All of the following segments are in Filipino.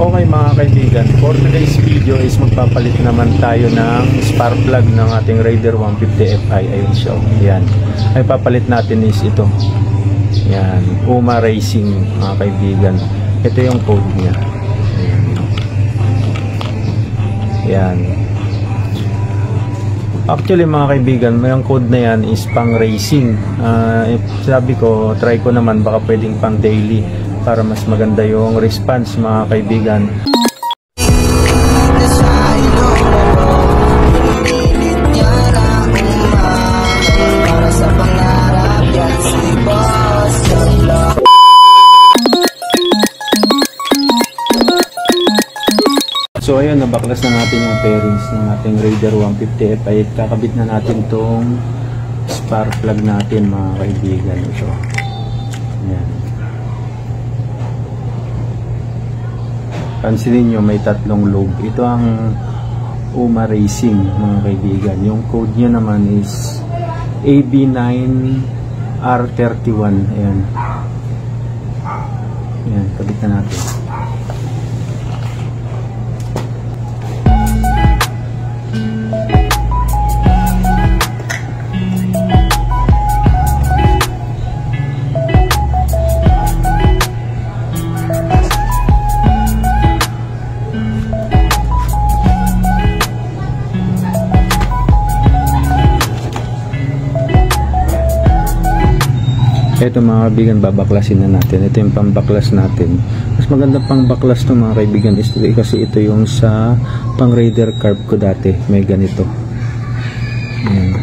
Okay mga kaibigan, for today's video is magpapalit naman tayo ng spark plug ng ating Raider 150 Fi. Ayun siya. oh. Yan. Ay papalit natin is ito. Yan. Puma Racing mga kaibigan. Ito yung code niya. Yan. Actually mga kaibigan, may ang code na yan is pang racing. Eh, sabi ko, try ko naman baka pwedeng pang daily para mas maganda yung response mga kaibigan. So ayun, nabaklas na natin yung pairings ng ating Raider 150 Fi. Kakabit na natin tong spark plug natin mga kaibigan. So, ayan. Pansinin nyo, may tatlong lobe. Ito ang UMA Racing mga kaibigan. Yung code niya naman is AB9R31. Ayan. Ayan, kabit na natin. Ito mga kaibigan, babaklasin na natin. Ito yung pambaklas natin. Mas maganda pang baklas to mga kaibigan is ito, kasi ito yung sa pang Raider carb ko dati. May ganito. Ayan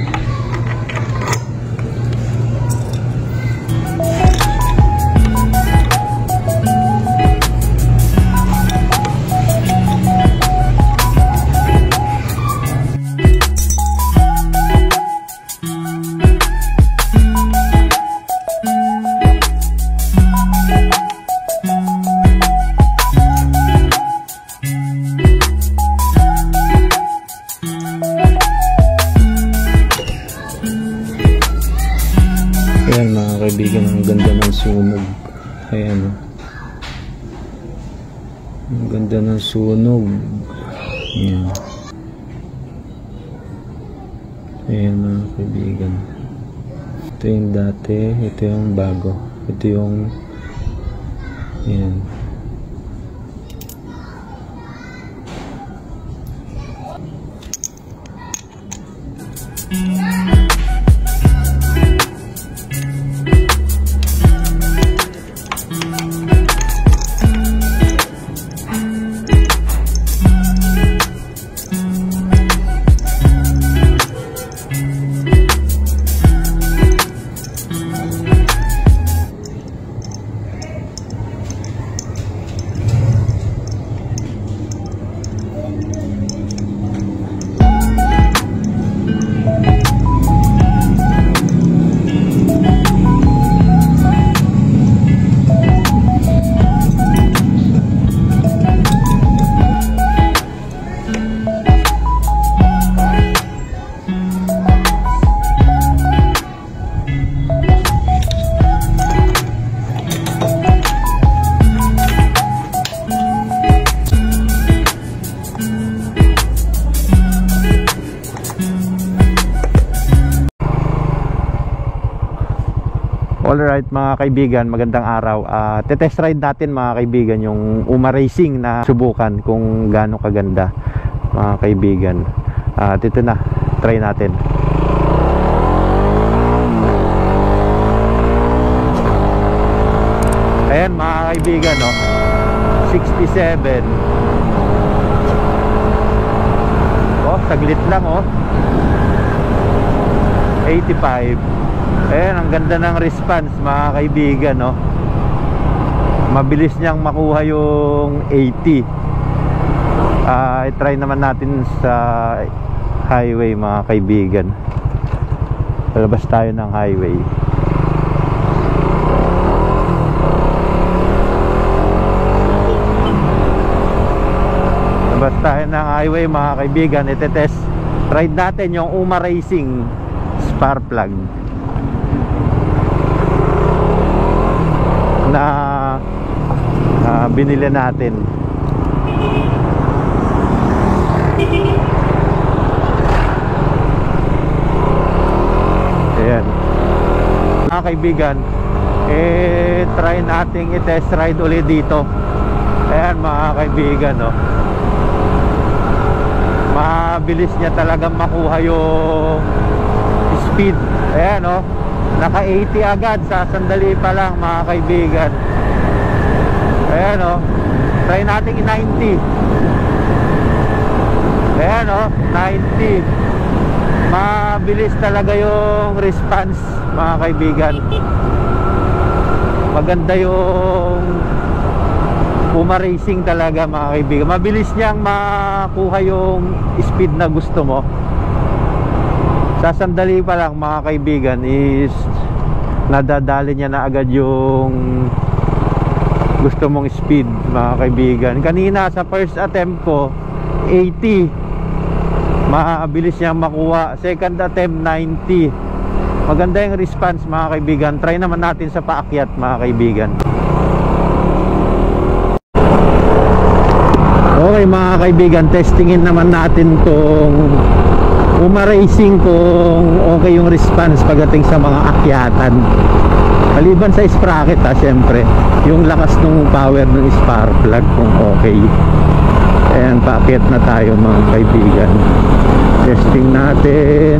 sunog. Ayan. Ang ganda ng sunog. Ayan. Ayan mga kaibigan. Ito yung dati, ito yung bago. Ito yung Ayan. Alright mga kaibigan, magandang araw. Uh, tetest ride natin mga kaibigan yung Uma Racing na subukan kung gaano kaganda mga kaibigan. At ito na, try natin. Ayan mga kaibigan, no? 67. Oh, saglit lang oh. 85. Ayan, ang ganda ng response mga kaibigan, no? Mabilis niyang makuha yung 80. Ah, i-try naman natin sa highway mga kaibigan. Palabas tayo ng highway. Labas tayo ng highway mga kaibigan. Ite-test ride natin yung Uma Racing spark plug. na ah, binili natin Ayan. Mga kaibigan, eh, try nating i-test ride ulit dito. Ayan mga kaibigan, no. Mabilis niya talagang makuha yung speed. Ayan, no. Naka 80 agad sa sandali pa lang mga kaibigan. Ayan, no. Try nating i-90. Ayan, no. 90 mabilis talaga yung response mga kaibigan maganda yung Puma Racing talaga mga kaibigan mabilis niyang makuha yung speed na gusto mo sa sandali pa lang mga kaibigan is nadadali niya na agad yung gusto mong speed mga kaibigan. Kanina sa first attempt ko 80 mabilis niyang makuha. Second attempt 90 maganda yung response mga kaibigan. Try naman natin sa paakyat mga kaibigan. Okay mga kaibigan testingin naman natin tong Uma Racing kung okay yung response pagdating sa mga akyatan maliban sa sprocket ha syempre yung lakas ng power ng spark plug kung okay Ayan, paakyat na tayo mga kaibigan. Testing natin.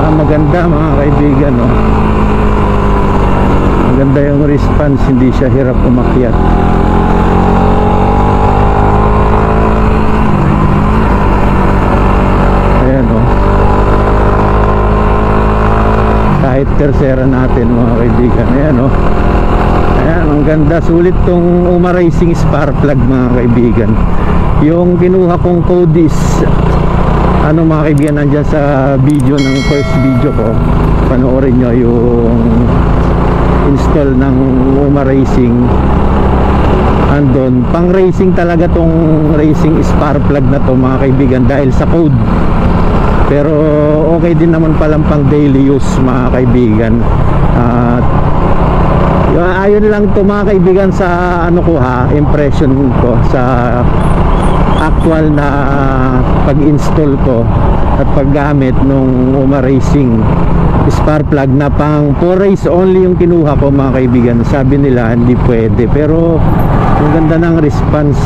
Ah, maganda mga kaibigan, no? Maganda yung response, hindi siya hirap umakyat. Ayan, no? Kahit tersera natin mga kaibigan. Ayan, no? Ayan, ang ganda. Sulit tong Uma Racing Spark Plug mga kaibigan. Yung kinuha kong code is ano mga kaibigan nandyan sa video ng first video ko. Panoorin nyo yung install ng Uma Racing. Andon, pang racing talaga tong racing spark plug na to mga kaibigan dahil sa code. Pero okay din naman palang pang daily use mga kaibigan. At yung ayon lang to mga kaibigan sa ano ko ha, impression ko sa actual na pag-install ko at paggamit nung Uma Racing spark plug na pang 4 race only yung kinuha ko mga kaibigan sabi nila hindi pwede pero ang ganda ng response